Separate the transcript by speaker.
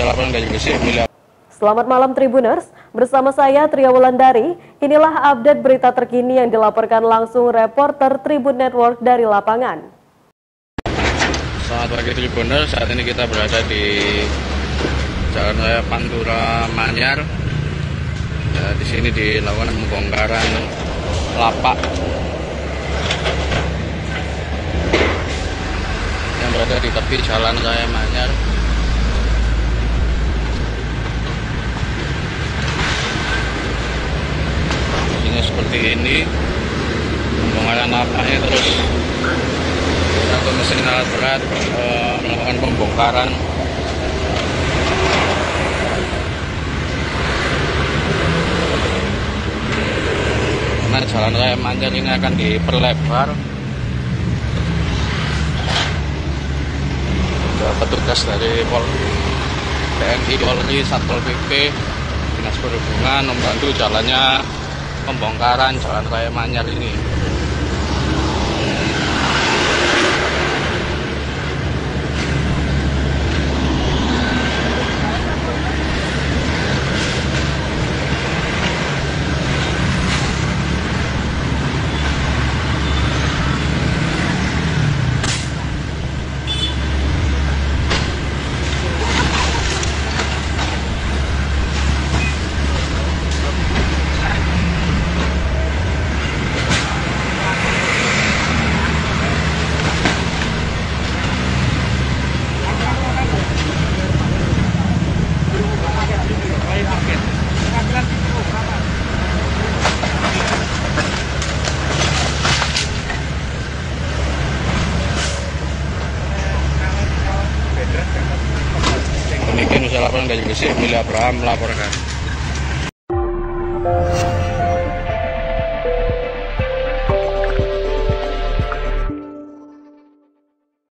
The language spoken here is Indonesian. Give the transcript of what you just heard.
Speaker 1: dari Gresik, Emilia.
Speaker 2: Selamat malam Tribuners, bersama saya Tria Wulandari. Inilah update berita terkini yang dilaporkan langsung reporter Tribun Network dari lapangan.
Speaker 1: Selamat pagi Tribuners, saat ini kita berada di Jalan Raya Pantura Manyar. Ya, di sini dilakukan pembongkaran lapak yang berada di tepi Jalan Raya Manyar. Ini seperti ini. Pembongkaran lapaknya terus. Satu mesin alat berat eh, melakukan pembongkaran. Karena jalan raya Manjar ini akan diperlebar. Ada petugas dari Pol TNI Polri Satpol PP Dinas Perhubungan membantu jalannya pembongkaran jalan raya Manyar ini Demikian usaha laporan dari Gresik, Emilia Abraham melaporkan.